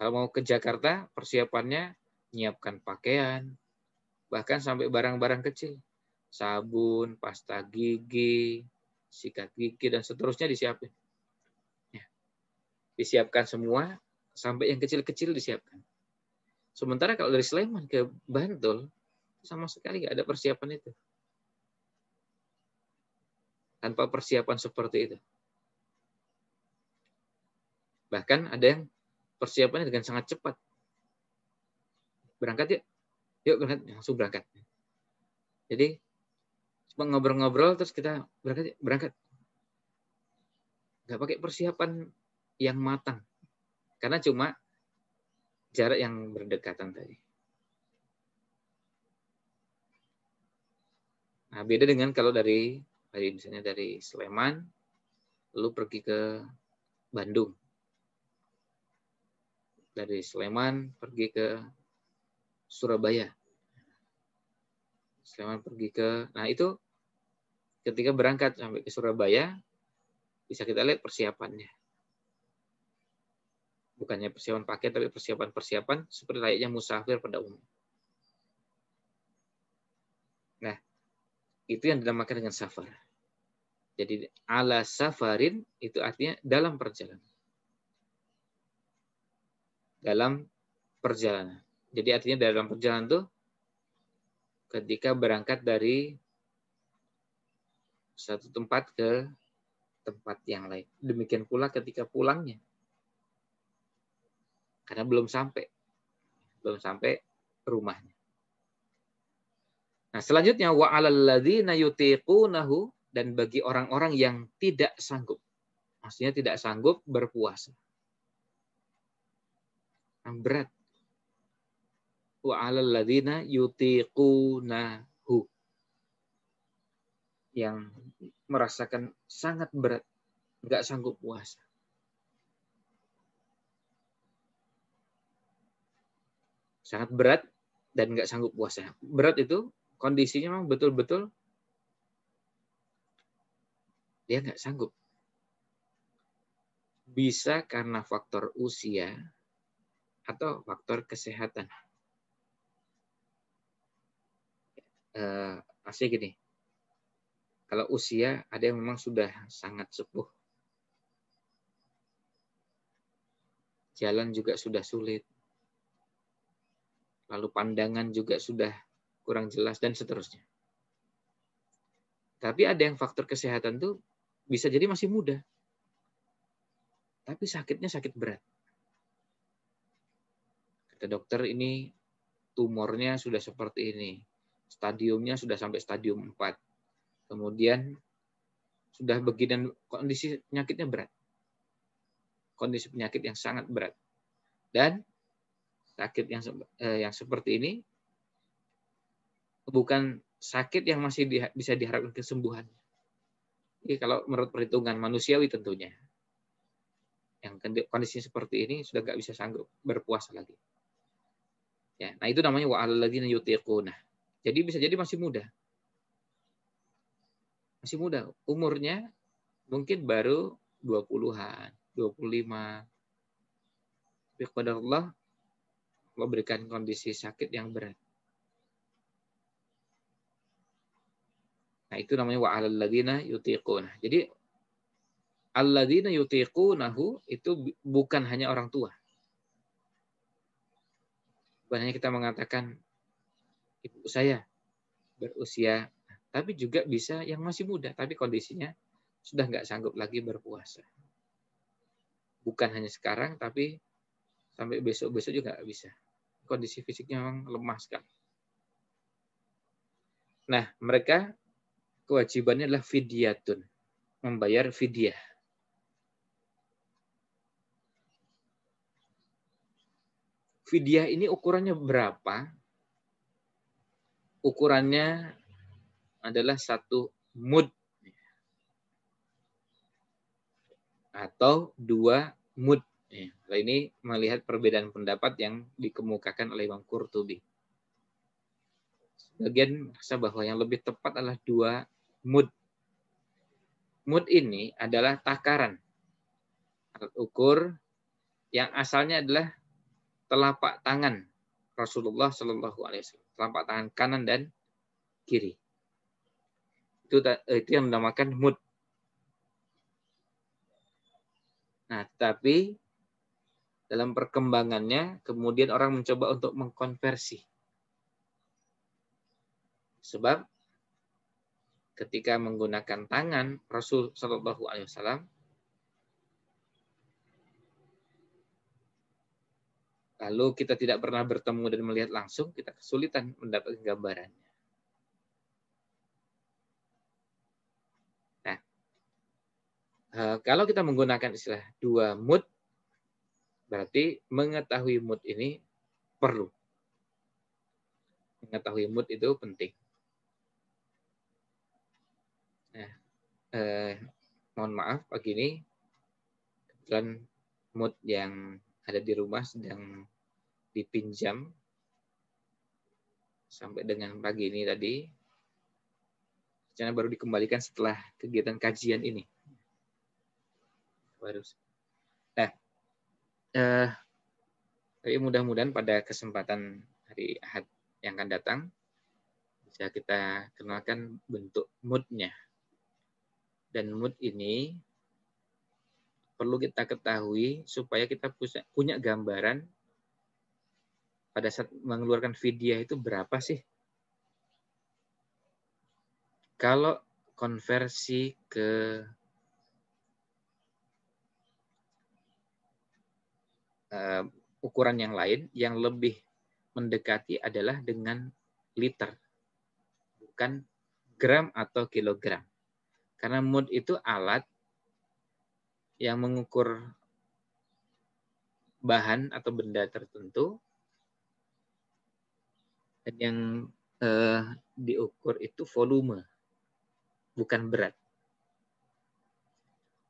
Kalau mau ke Jakarta, persiapannya nyiapkan pakaian, bahkan sampai barang-barang kecil. Sabun, pasta gigi, sikat gigi, dan seterusnya disiapkan. Ya. Disiapkan semua, sampai yang kecil-kecil disiapkan. Sementara kalau dari Sleman ke Bantul, sama sekali nggak ada persiapan itu. Tanpa persiapan seperti itu. Bahkan ada yang persiapannya dengan sangat cepat. Berangkat yuk. Yuk berangkat. Langsung berangkat. Jadi ngobrol-ngobrol terus kita berangkat berangkat. Nggak pakai persiapan yang matang. Karena cuma jarak yang berdekatan tadi. Nah, beda dengan kalau dari dari misalnya dari Sleman lalu pergi ke Bandung. Dari Sleman pergi ke Surabaya. Sleman pergi ke Nah, itu ketika berangkat sampai ke Surabaya bisa kita lihat persiapannya. Bukannya persiapan paket tapi persiapan-persiapan seperti layaknya musafir pada umumnya. Nah, itu yang dinamakan dengan safar. Jadi ala safarin itu artinya dalam perjalanan. Dalam perjalanan. Jadi artinya dalam perjalanan itu ketika berangkat dari satu tempat ke tempat yang lain. Demikian pula ketika pulangnya. Karena belum sampai. Belum sampai rumahnya. Nah, selanjutnya wa 'alal yutiqunahu dan bagi orang-orang yang tidak sanggup. Maksudnya tidak sanggup berpuasa. Yang berat. Wa 'alal. Yang merasakan sangat berat, nggak sanggup puasa. Sangat berat dan nggak sanggup puasa. Berat itu kondisinya memang betul-betul dia nggak sanggup. Bisa karena faktor usia atau faktor kesehatan. Uh, asli gini, kalau usia ada yang memang sudah sangat sepuh, jalan juga sudah sulit, lalu pandangan juga sudah kurang jelas, dan seterusnya. Tapi ada yang faktor kesehatan tuh bisa jadi masih muda. Tapi sakitnya sakit berat. Kata dokter ini tumornya sudah seperti ini. Stadiumnya sudah sampai stadium 4. Kemudian sudah begini kondisi penyakitnya berat. Kondisi penyakit yang sangat berat. Dan sakit yang eh, yang seperti ini bukan sakit yang masih di, bisa diharapkan kesembuhan. Jadi kalau menurut perhitungan manusiawi tentunya, yang kondisi seperti ini sudah nggak bisa sanggup berpuasa lagi. Ya, nah itu namanya wa alladzina yutiquna. Jadi bisa jadi masih muda. Masih muda, umurnya mungkin baru 20-an, 25. Tapi kepada Allah memberikan kondisi sakit yang berat. Nah, itu namanya wa 'alal ladzina yutiquna. Jadi alladzina yutiqunahu itu bukan hanya orang tua. Bukan hanya kita mengatakan ibu saya berusia, tapi juga bisa yang masih muda, tapi kondisinya sudah nggak sanggup lagi berpuasa. Bukan hanya sekarang, tapi sampai besok-besok juga nggak bisa. Kondisi fisiknya memang lemah sekali. Nah, mereka kewajibannya adalah fidyatun, membayar fidyah. Fidyah ini ukurannya berapa? Ukurannya adalah satu mud atau dua mud. Nah, ini melihat perbedaan pendapat yang dikemukakan oleh Imam Qurtubi. Sebagian merasa bahwa yang lebih tepat adalah dua mud. Mud ini adalah takaran alat ukur yang asalnya adalah telapak tangan Rasulullah Shallallahu Alaihi Wasallam, telapak tangan kanan dan kiri. Itu itu yang dinamakan mud. Nah, tapi dalam perkembangannya kemudian orang mencoba untuk mengkonversi. Sebab ketika menggunakan tangan Rasul Shallallahu Alaihi Wasallam lalu kita tidak pernah bertemu dan melihat langsung kita kesulitan mendapatkan gambarannya. Nah, eh, kalau kita menggunakan istilah dua mood berarti mengetahui mood ini perlu. Mengetahui mood itu penting. eh, mohon maaf pagi ini kebetulan mood yang ada di rumah sedang dipinjam sampai dengan pagi ini tadi rencana baru dikembalikan setelah kegiatan kajian ini baru nah eh, tapi mudah-mudahan pada kesempatan hari Ahad yang akan datang bisa kita kenalkan bentuk moodnya dan mood ini perlu kita ketahui supaya kita punya gambaran pada saat mengeluarkan video itu berapa sih? Kalau konversi ke uh, ukuran yang lain yang lebih mendekati adalah dengan liter, bukan gram atau kilogram. Karena mud itu alat yang mengukur bahan atau benda tertentu dan yang eh, diukur itu volume, bukan berat.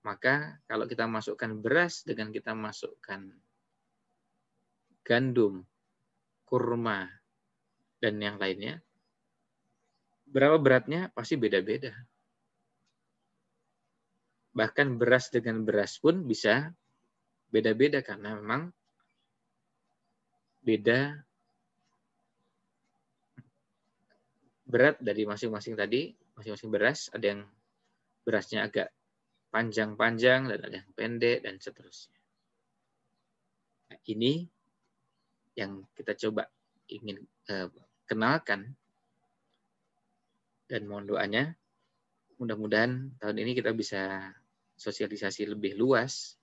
Maka kalau kita masukkan beras dengan kita masukkan gandum, kurma, dan yang lainnya, berapa beratnya pasti beda-beda. Bahkan beras dengan beras pun bisa beda-beda karena memang beda berat dari masing-masing tadi, masing-masing beras, ada yang berasnya agak panjang-panjang dan ada yang pendek dan seterusnya. Nah, ini yang kita coba ingin uh, kenalkan dan mohon doanya mudah-mudahan tahun ini kita bisa sosialisasi lebih luas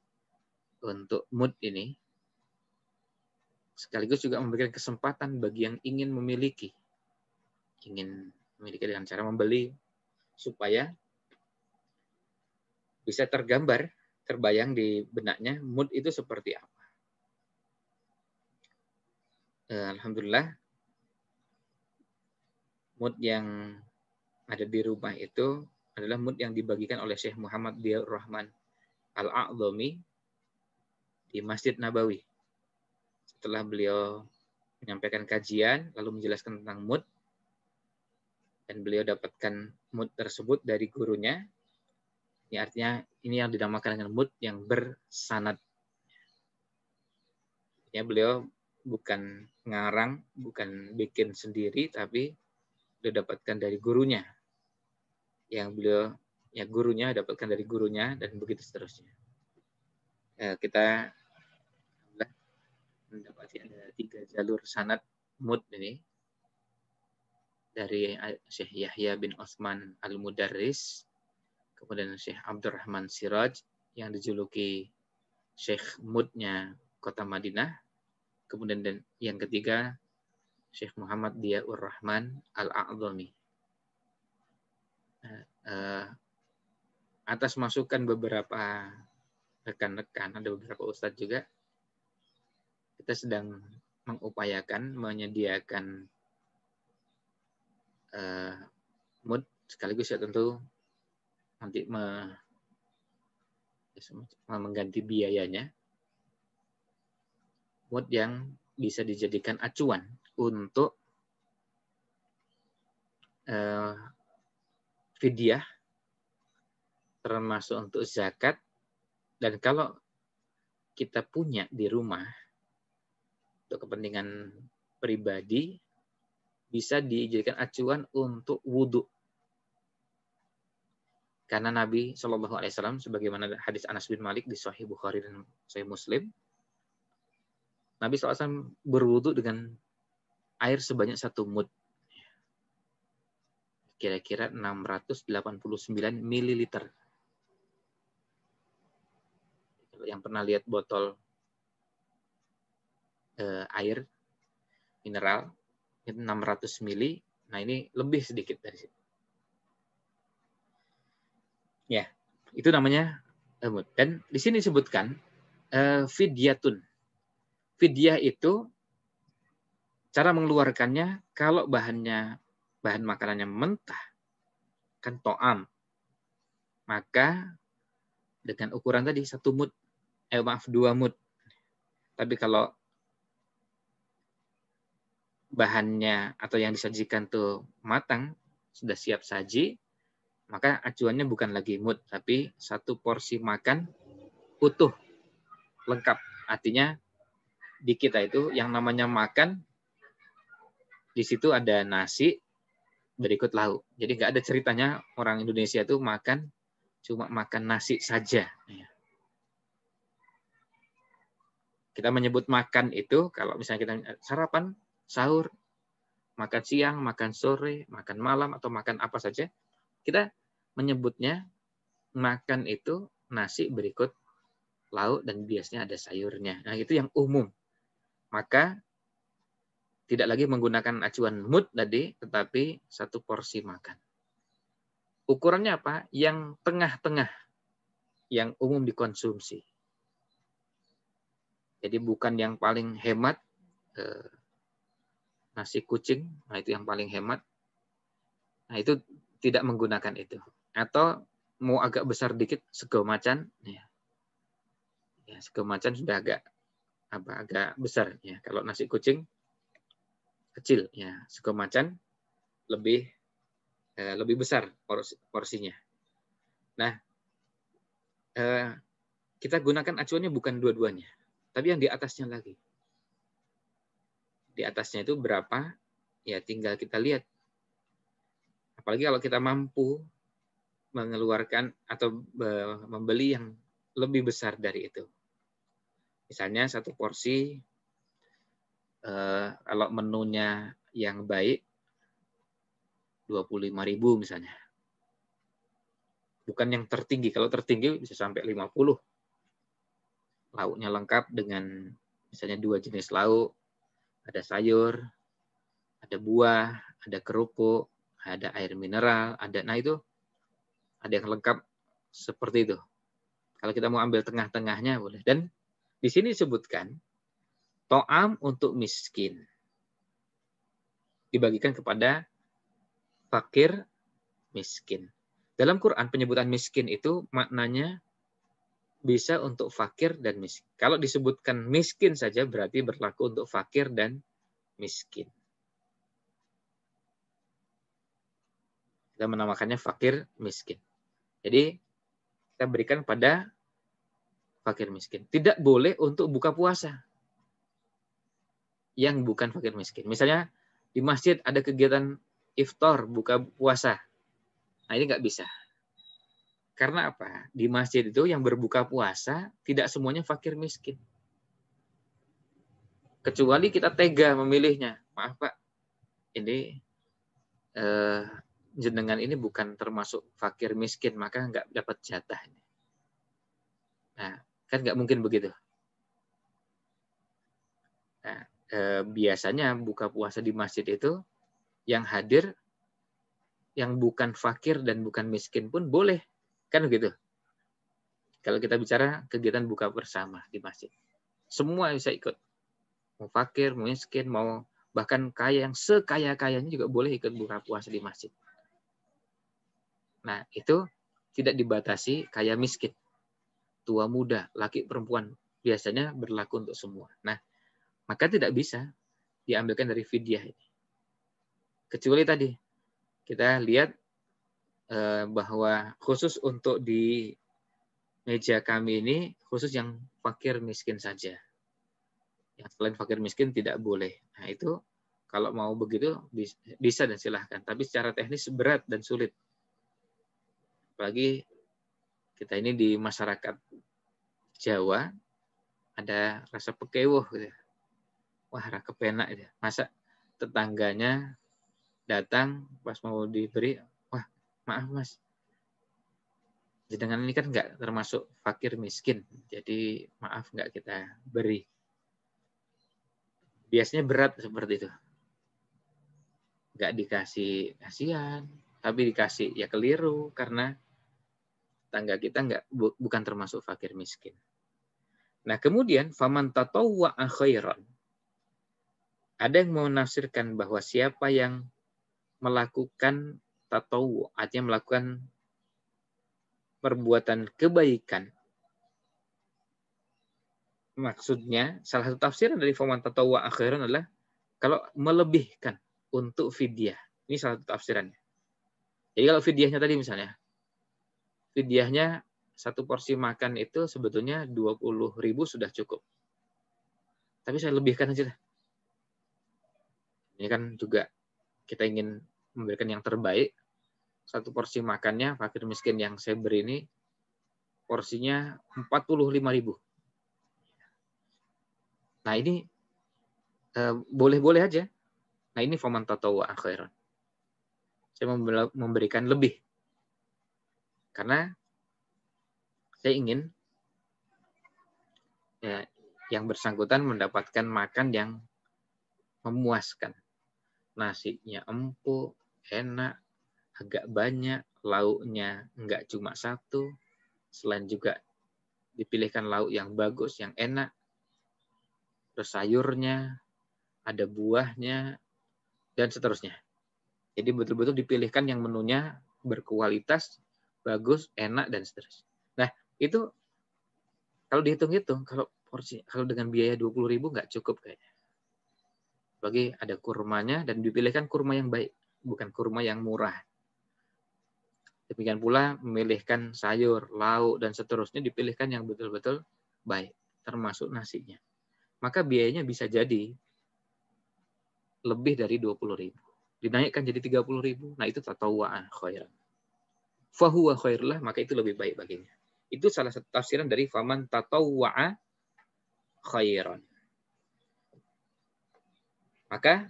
untuk mood ini sekaligus juga memberikan kesempatan bagi yang ingin memiliki ingin memiliki dengan cara membeli supaya bisa tergambar, terbayang di benaknya mood itu seperti apa. Eh, Alhamdulillah, mood yang ada di rumah itu adalah mood yang dibagikan oleh Syekh Muhammad Diyaur Rahman Al-A'zami di Masjid Nabawi. Setelah beliau menyampaikan kajian, lalu menjelaskan tentang mood, dan beliau dapatkan mood tersebut dari gurunya, ini artinya ini yang dinamakan dengan mood yang bersanad. Ya, beliau bukan ngarang, bukan bikin sendiri, tapi beliau dapatkan dari gurunya. Yang beliau, ya gurunya dapatkan dari gurunya, dan begitu seterusnya. Ya, kita mendapati ada tiga jalur sanad mood ini dari Syekh Yahya bin Osman Al-Mudarris kemudian Syekh Abdurrahman Siraj yang dijuluki Syekh Mudnya kota Madinah, kemudian dan yang ketiga Syekh Muhammad Diyaur Rahman Al-A'zami. Uh, atas masukan beberapa rekan-rekan, ada beberapa ustadz juga, kita sedang mengupayakan menyediakan uh, mood sekaligus ya tentu nanti me, ya, mengganti biayanya mood yang bisa dijadikan acuan untuk uh, fidyah termasuk untuk zakat. Dan kalau kita punya di rumah untuk kepentingan pribadi bisa dijadikan acuan untuk wudhu karena Nabi Shallallahu Alaihi Wasallam sebagaimana hadis Anas bin Malik di Sahih Bukhari dan Sahih Muslim, Nabi SAW berwudu dengan air sebanyak satu mud. Kira-kira 689 mililiter. Yang pernah lihat botol eh, air mineral, itu 600 mili. Nah ini lebih sedikit dari situ. Ya, itu namanya emut. Dan di sini disebutkan uh, fidyatun. Fidyah itu cara mengeluarkannya kalau bahannya bahan makanannya mentah kan to'am. Maka dengan ukuran tadi satu mut. Eh maaf dua mut. Tapi kalau bahannya atau yang disajikan tuh matang sudah siap saji maka acuannya bukan lagi mood, tapi satu porsi makan utuh, lengkap. Artinya di kita itu yang namanya makan, di situ ada nasi, berikut lauk. Jadi nggak ada ceritanya orang Indonesia itu makan cuma makan nasi saja. Kita menyebut makan itu kalau misalnya kita sarapan, sahur, makan siang, makan sore, makan malam atau makan apa saja, kita menyebutnya makan itu nasi berikut lauk dan biasanya ada sayurnya. Nah, itu yang umum. Maka tidak lagi menggunakan acuan mud tadi, tetapi satu porsi makan. Ukurannya apa? Yang tengah-tengah, yang umum dikonsumsi. Jadi bukan yang paling hemat, eh, nasi kucing, nah itu yang paling hemat. Nah itu tidak menggunakan itu. Atau mau agak besar dikit, sego macan, ya. Ya, macan sudah agak apa agak besar ya. Kalau nasi kucing kecil ya sego macan lebih eh, lebih besar porsinya. Nah, eh, kita gunakan acuannya bukan dua-duanya, tapi yang di atasnya lagi. Di atasnya itu berapa? Ya tinggal kita lihat. Apalagi kalau kita mampu mengeluarkan atau eh, membeli yang lebih besar dari itu. Misalnya satu porsi Eh, kalau menunya yang baik 25.000 misalnya. Bukan yang tertinggi. Kalau tertinggi bisa sampai 50. Lauknya lengkap dengan misalnya dua jenis lauk, ada sayur, ada buah, ada kerupuk, ada air mineral, ada nah itu ada yang lengkap seperti itu. Kalau kita mau ambil tengah-tengahnya boleh. Dan di sini disebutkan To'am untuk miskin. Dibagikan kepada fakir miskin. Dalam Quran penyebutan miskin itu maknanya bisa untuk fakir dan miskin. Kalau disebutkan miskin saja berarti berlaku untuk fakir dan miskin. Kita menamakannya fakir miskin. Jadi kita berikan pada fakir miskin. Tidak boleh untuk buka puasa yang bukan fakir miskin. Misalnya di masjid ada kegiatan iftar, buka puasa. Nah ini nggak bisa. Karena apa? Di masjid itu yang berbuka puasa tidak semuanya fakir miskin. Kecuali kita tega memilihnya. Maaf Pak, ini eh, jenengan ini bukan termasuk fakir miskin, maka nggak dapat jatah. Nah, kan nggak mungkin begitu. Nah, eh, biasanya buka puasa di masjid itu yang hadir yang bukan fakir dan bukan miskin pun boleh. Kan begitu? Kalau kita bicara kegiatan buka bersama di masjid. Semua bisa ikut. Mau fakir mau miskin mau bahkan kaya yang sekaya kayanya juga boleh ikut buka puasa di masjid. Nah itu tidak dibatasi kaya miskin tua muda laki perempuan biasanya berlaku untuk semua nah maka tidak bisa diambilkan dari fidyah ini. Kecuali tadi kita lihat eh, bahwa khusus untuk di meja kami ini khusus yang fakir miskin saja. Yang selain fakir miskin tidak boleh. Nah itu kalau mau begitu bisa dan silahkan. Tapi secara teknis berat dan sulit. Apalagi kita ini di masyarakat Jawa ada rasa pekewuh gitu wah raka penak ya. Masa tetangganya datang pas mau diberi, wah maaf mas, jenengan ini kan nggak termasuk fakir miskin, jadi maaf nggak kita beri. Biasanya berat seperti itu. Nggak dikasih kasihan, tapi dikasih ya keliru karena tangga kita nggak bukan termasuk fakir miskin. Nah kemudian faman tatawwa khairan ada yang menafsirkan bahwa siapa yang melakukan tatawu, artinya melakukan perbuatan kebaikan. Maksudnya, salah satu tafsir dari faman tatawu akhiran adalah kalau melebihkan untuk fidyah. Ini salah satu tafsirannya. Jadi kalau fidyahnya tadi misalnya, fidyahnya satu porsi makan itu sebetulnya 20 ribu sudah cukup. Tapi saya lebihkan aja ini kan juga kita ingin memberikan yang terbaik. Satu porsi makannya fakir miskin yang saya beri ini porsinya 45 ribu. Nah ini eh, boleh-boleh aja. Nah ini faman tatawa akhiran. Saya memberikan lebih. Karena saya ingin ya, yang bersangkutan mendapatkan makan yang memuaskan. Nasinya empuk, enak, agak banyak, lauknya enggak cuma satu, selain juga dipilihkan lauk yang bagus, yang enak, terus sayurnya, ada buahnya, dan seterusnya. Jadi betul-betul dipilihkan yang menunya berkualitas, bagus, enak, dan seterusnya. Itu kalau dihitung-hitung, kalau porsi kalau dengan biaya 20 ribu nggak cukup kayaknya. Bagi ada kurmanya dan dipilihkan kurma yang baik, bukan kurma yang murah. Demikian pula memilihkan sayur, lauk, dan seterusnya dipilihkan yang betul-betul baik, termasuk nasinya. Maka biayanya bisa jadi lebih dari 20 ribu. Dinaikkan jadi 30 ribu, nah itu tatawwa'an khairan. Fahuwa khairullah, maka itu lebih baik baginya. Itu salah satu tafsiran dari faman tatawwa'a khairan. Maka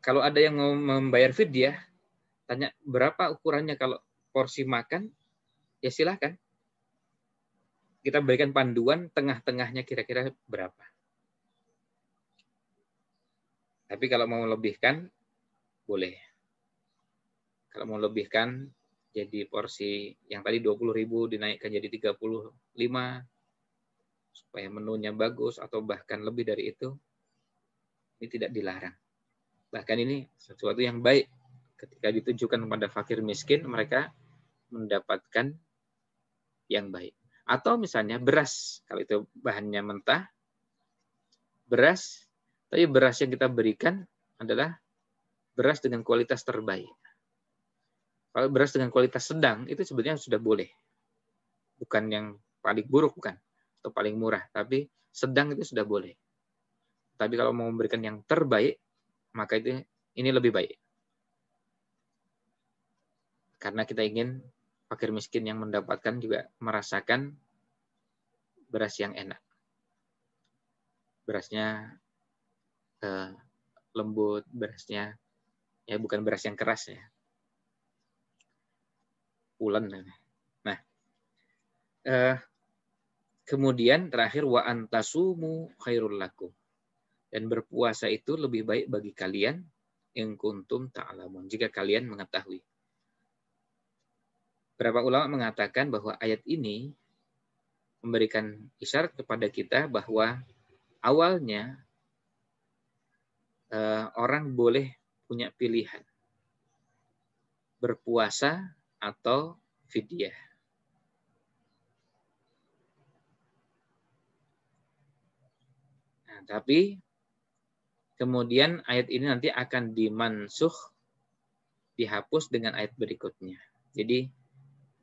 kalau ada yang membayar fidyah, tanya berapa ukurannya kalau porsi makan, ya silahkan. Kita berikan panduan tengah-tengahnya kira-kira berapa. Tapi kalau mau lebihkan, boleh. Kalau mau lebihkan, jadi porsi yang tadi 20 ribu dinaikkan jadi 35, supaya menunya bagus atau bahkan lebih dari itu, ini tidak dilarang. Bahkan ini sesuatu yang baik ketika ditujukan kepada fakir miskin, mereka mendapatkan yang baik. Atau misalnya beras, kalau itu bahannya mentah, beras, tapi beras yang kita berikan adalah beras dengan kualitas terbaik. Kalau beras dengan kualitas sedang, itu sebenarnya sudah boleh. Bukan yang paling buruk, bukan. Atau paling murah, tapi sedang itu sudah boleh. Tapi kalau mau memberikan yang terbaik, maka itu ini lebih baik. Karena kita ingin fakir miskin yang mendapatkan juga merasakan beras yang enak. Berasnya eh, lembut, berasnya ya bukan beras yang keras ya. Pulen. Nah, eh, kemudian terakhir wa antasumu khairul lakum. Dan berpuasa itu lebih baik bagi kalian yang kuntum ta'lamun jika kalian mengetahui. Beberapa ulama mengatakan bahwa ayat ini memberikan isyarat kepada kita bahwa awalnya eh, orang boleh punya pilihan berpuasa atau fidyah. Nah, tapi kemudian ayat ini nanti akan dimansuh dihapus dengan ayat berikutnya. Jadi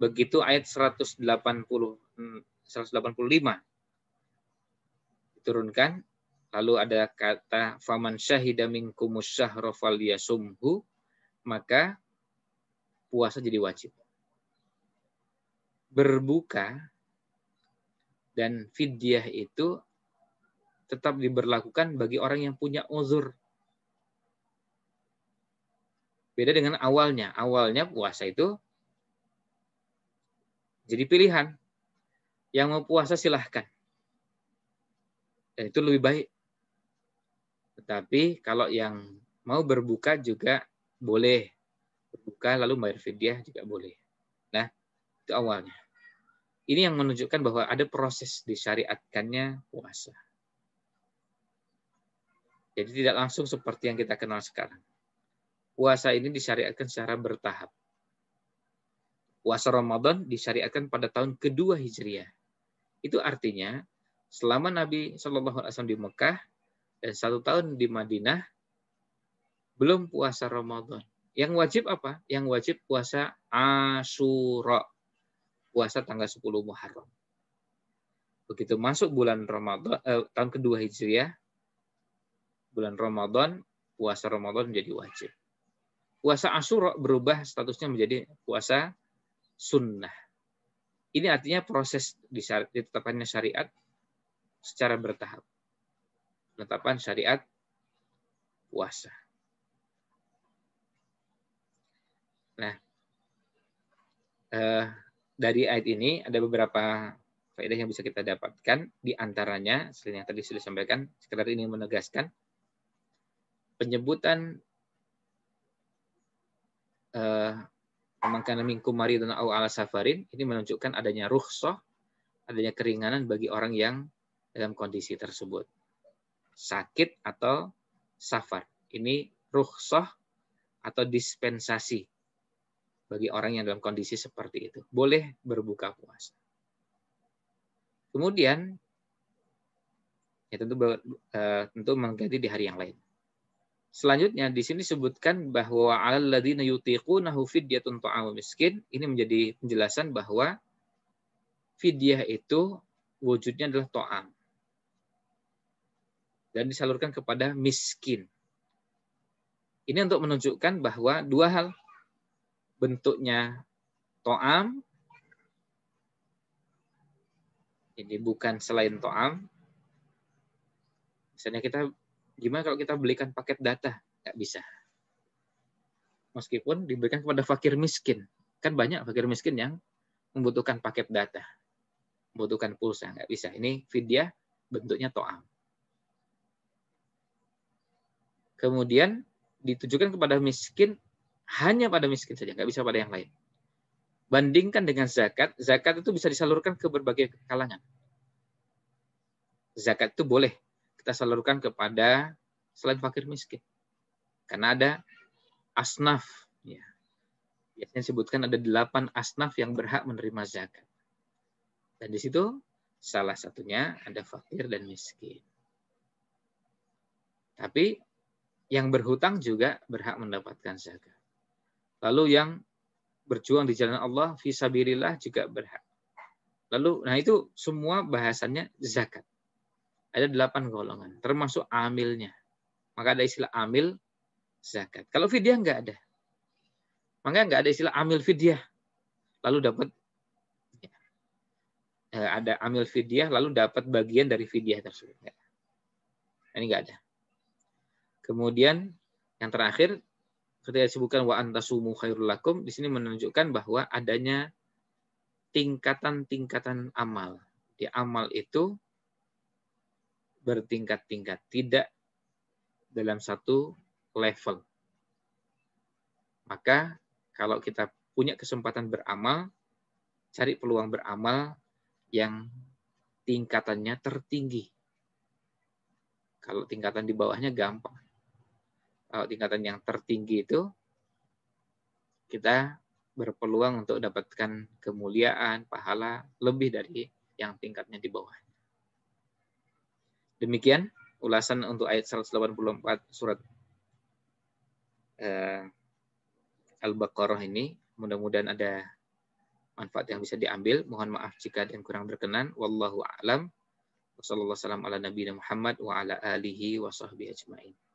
Begitu ayat 180 185 diturunkan, lalu ada kata faman syahida minkumus syahra maka puasa jadi wajib. Berbuka dan fidyah itu tetap diberlakukan bagi orang yang punya uzur. Beda dengan awalnya. Awalnya puasa itu jadi pilihan. Yang mau puasa silahkan. Dan itu lebih baik. Tetapi kalau yang mau berbuka juga boleh. Berbuka lalu bayar fidyah juga boleh. Nah, itu awalnya. Ini yang menunjukkan bahwa ada proses disyariatkannya puasa. Jadi tidak langsung seperti yang kita kenal sekarang. Puasa ini disyariatkan secara bertahap puasa Ramadan disyariatkan pada tahun kedua Hijriah. Itu artinya selama Nabi Shallallahu Alaihi Wasallam di Mekah dan satu tahun di Madinah belum puasa Ramadan. Yang wajib apa? Yang wajib puasa Ashura. Puasa tanggal 10 Muharram. Begitu masuk bulan Ramadan eh, tahun kedua Hijriah, bulan Ramadan, puasa Ramadan menjadi wajib. Puasa Ashura berubah statusnya menjadi puasa sunnah. Ini artinya proses ditetapkannya syariat secara bertahap. Penetapan syariat puasa. Nah, eh, dari ayat ini ada beberapa faedah yang bisa kita dapatkan di antaranya selain yang tadi sudah disampaikan, sekedar ini menegaskan penyebutan uh, Pemangkana minkum dan au ala safarin ini menunjukkan adanya rukhsah, adanya keringanan bagi orang yang dalam kondisi tersebut. Sakit atau safar. Ini rukhsah atau dispensasi bagi orang yang dalam kondisi seperti itu. Boleh berbuka puasa. Kemudian ya tentu uh, tentu mengganti di hari yang lain. Selanjutnya di sini disebutkan bahwa alladzina yutiqunahu fidyatun ta'amu miskin ini menjadi penjelasan bahwa fidyah itu wujudnya adalah to'am dan disalurkan kepada miskin. Ini untuk menunjukkan bahwa dua hal bentuknya to'am ini bukan selain to'am. Misalnya kita Gimana kalau kita belikan paket data? Nggak bisa. Meskipun diberikan kepada fakir miskin. Kan banyak fakir miskin yang membutuhkan paket data. Membutuhkan pulsa. Nggak bisa. Ini vidya bentuknya to'am. Kemudian ditujukan kepada miskin hanya pada miskin saja, nggak bisa pada yang lain. Bandingkan dengan zakat, zakat itu bisa disalurkan ke berbagai kalangan. Zakat itu boleh kita salurkan kepada selain fakir miskin. Karena ada asnaf. Ya. Biasanya disebutkan ada delapan asnaf yang berhak menerima zakat. Dan di situ salah satunya ada fakir dan miskin. Tapi yang berhutang juga berhak mendapatkan zakat. Lalu yang berjuang di jalan Allah, visabilillah juga berhak. Lalu, nah itu semua bahasannya zakat ada delapan golongan, termasuk amilnya. Maka ada istilah amil zakat. Kalau fidyah nggak ada. Maka nggak ada istilah amil fidyah. Lalu dapat ya, ada amil fidyah lalu dapat bagian dari fidyah tersebut. Ini nggak ada. Kemudian yang terakhir ketika disebutkan wa antasumu khairul lakum di sini menunjukkan bahwa adanya tingkatan-tingkatan amal. Di amal itu bertingkat-tingkat, tidak dalam satu level. Maka kalau kita punya kesempatan beramal, cari peluang beramal yang tingkatannya tertinggi. Kalau tingkatan di bawahnya gampang. Kalau tingkatan yang tertinggi itu kita berpeluang untuk dapatkan kemuliaan, pahala lebih dari yang tingkatnya di bawah. Demikian ulasan untuk ayat 184 surat uh, Al-Baqarah ini. Mudah-mudahan ada manfaat yang bisa diambil. Mohon maaf jika ada yang kurang berkenan. Wallahu a'lam. Wassalamualaikum warahmatullahi wabarakatuh.